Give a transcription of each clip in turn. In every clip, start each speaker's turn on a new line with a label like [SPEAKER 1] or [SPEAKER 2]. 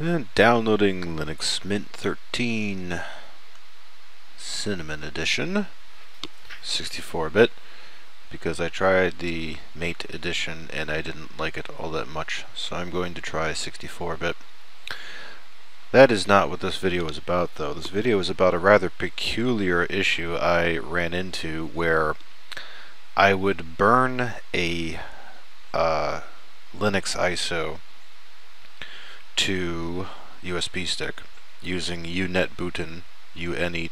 [SPEAKER 1] And downloading Linux Mint 13 Cinnamon Edition 64-bit because I tried the Mate edition and I didn't like it all that much so I'm going to try 64-bit. That is not what this video is about though. This video is about a rather peculiar issue I ran into where I would burn a uh, Linux ISO to USB stick using UNetBootin, U-N-E-T-B-O-O-T-I-N.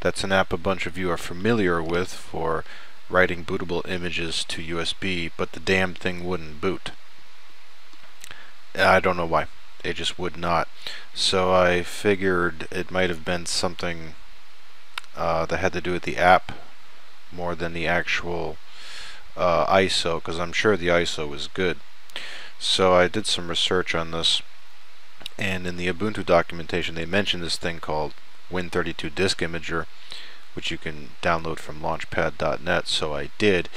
[SPEAKER 1] That's an app a bunch of you are familiar with for writing bootable images to USB, but the damn thing wouldn't boot. I don't know why. It just would not. So I figured it might have been something uh, that had to do with the app more than the actual uh, ISO, because I'm sure the ISO was good. So I did some research on this, and in the Ubuntu documentation they mentioned this thing called Win32 Disk Imager, which you can download from launchpad.net, so I did.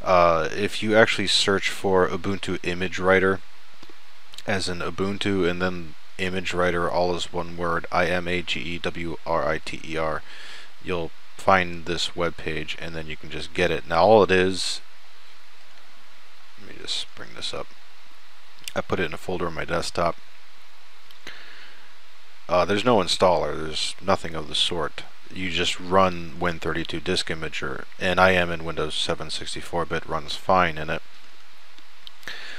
[SPEAKER 1] Uh, if you actually search for Ubuntu Image Writer, as in Ubuntu and then Image Writer, all is one word, I-M-A-G-E-W-R-I-T-E-R, you'll find this web page and then you can just get it. Now all it is, let me just bring this up. I put it in a folder on my desktop. Uh, there's no installer, there's nothing of the sort. You just run Win32 Disk Imager, and I am in Windows 7 64-bit, runs fine in it.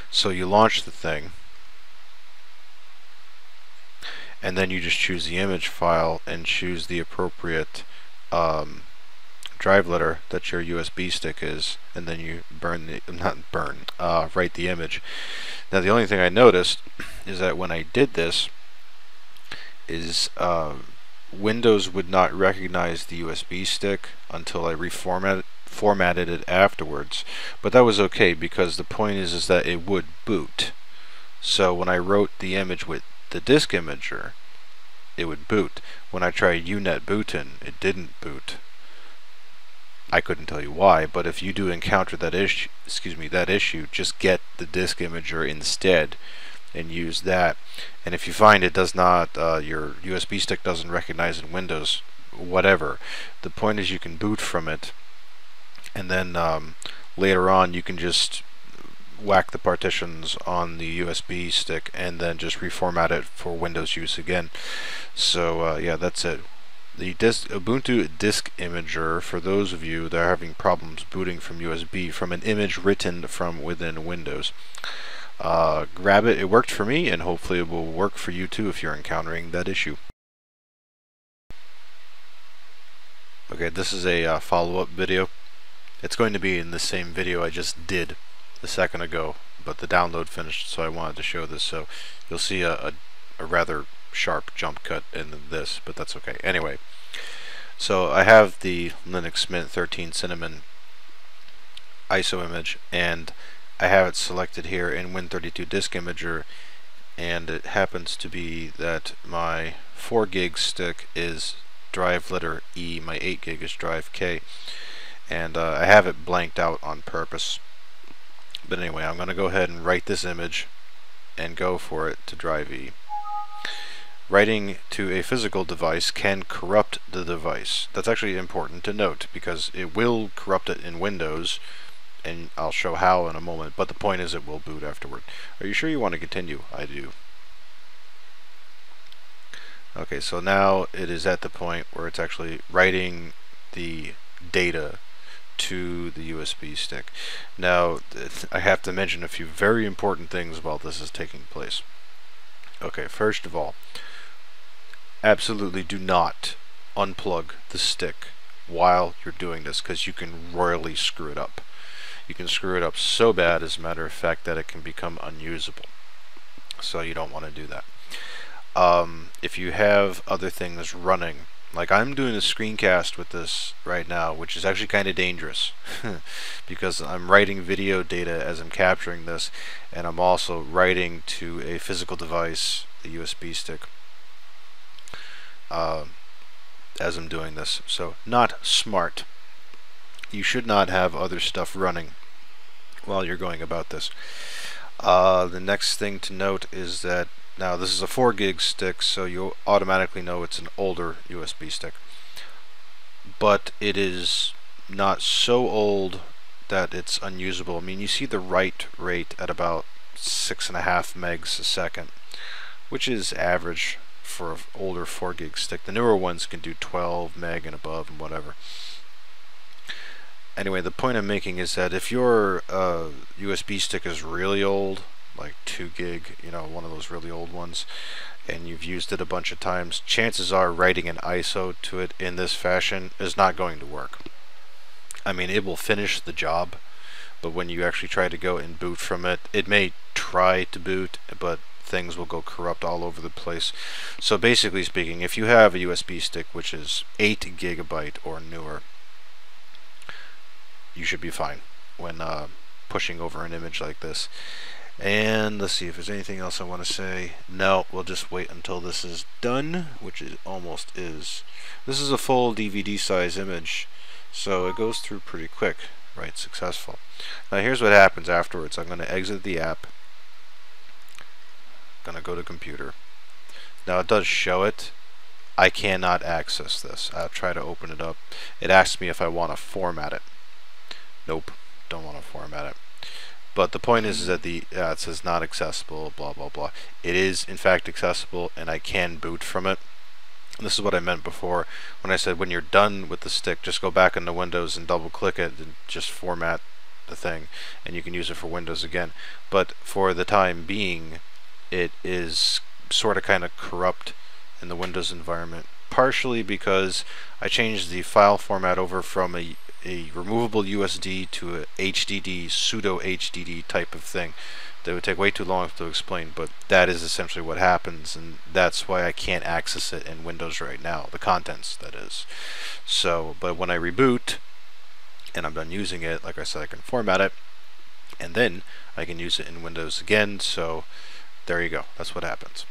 [SPEAKER 1] So you launch the thing, and then you just choose the image file and choose the appropriate um, drive letter that your USB stick is, and then you burn the not burn, uh, write the image. Now the only thing I noticed is that when I did this, is uh, Windows would not recognize the USB stick until I reformat formatted it afterwards. But that was okay because the point is is that it would boot. So when I wrote the image with the disk imager, it would boot. When I tried UNetBootin, it didn't boot. I couldn't tell you why, but if you do encounter that issue, excuse me, that issue, just get the disk imager instead and use that. And if you find it does not, uh, your USB stick doesn't recognize in Windows, whatever. The point is you can boot from it, and then um, later on you can just whack the partitions on the USB stick and then just reformat it for Windows use again. So uh, yeah, that's it the Ubuntu Disk Imager for those of you that are having problems booting from USB from an image written from within Windows. Uh, grab it, it worked for me and hopefully it will work for you too if you're encountering that issue. Okay, this is a uh, follow-up video. It's going to be in the same video I just did a second ago, but the download finished so I wanted to show this. So you'll see a, a, a rather sharp jump cut in this, but that's okay. Anyway, so I have the Linux Mint 13 Cinnamon ISO image, and I have it selected here in Win32 Disk Imager, and it happens to be that my 4 gig stick is drive letter E, my 8 gig is drive K, and uh, I have it blanked out on purpose. But anyway, I'm going to go ahead and write this image and go for it to drive E. Writing to a physical device can corrupt the device. That's actually important to note because it will corrupt it in Windows and I'll show how in a moment, but the point is it will boot afterward. Are you sure you want to continue? I do. Okay, so now it is at the point where it's actually writing the data to the USB stick. Now, I have to mention a few very important things while this is taking place. Okay, first of all, absolutely do not unplug the stick while you're doing this because you can royally screw it up. You can screw it up so bad, as a matter of fact, that it can become unusable. So you don't want to do that. Um, if you have other things running, like I'm doing a screencast with this right now, which is actually kind of dangerous because I'm writing video data as I'm capturing this, and I'm also writing to a physical device, the USB stick uh, as I'm doing this. So not smart. You should not have other stuff running while you're going about this. Uh, the next thing to note is that now this is a 4 gig stick, so you automatically know it's an older USB stick. But it is not so old that it's unusable. I mean, you see the write rate at about six and a half megs a second, which is average for an older 4 gig stick. The newer ones can do 12 meg and above and whatever. Anyway, the point I'm making is that if your uh, USB stick is really old, like 2 gig, you know, one of those really old ones, and you've used it a bunch of times, chances are writing an ISO to it in this fashion is not going to work. I mean, it will finish the job, but when you actually try to go and boot from it, it may try to boot, but things will go corrupt all over the place. So basically speaking, if you have a USB stick which is 8 gigabyte or newer, you should be fine when uh, pushing over an image like this. And let's see if there's anything else I want to say. No, we'll just wait until this is done, which it almost is. This is a full DVD size image. So it goes through pretty quick, right? Successful. Now here's what happens afterwards. I'm going to exit the app. Going to go to computer. Now it does show it. I cannot access this. I'll try to open it up. It asks me if I want to format it. Nope, don't want to format it. But the point is, is that the uh, it says not accessible, blah blah blah. It is in fact accessible, and I can boot from it. This is what I meant before when I said when you're done with the stick, just go back into Windows and double click it and just format the thing and you can use it for Windows again. But for the time being, it is sort of kind of corrupt in the Windows environment. Partially because I changed the file format over from a, a removable USB to a HDD, pseudo HDD type of thing that would take way too long to explain, but that is essentially what happens, and that's why I can't access it in Windows right now, the contents, that is. So, but when I reboot, and I'm done using it, like I said, I can format it, and then I can use it in Windows again, so there you go, that's what happens.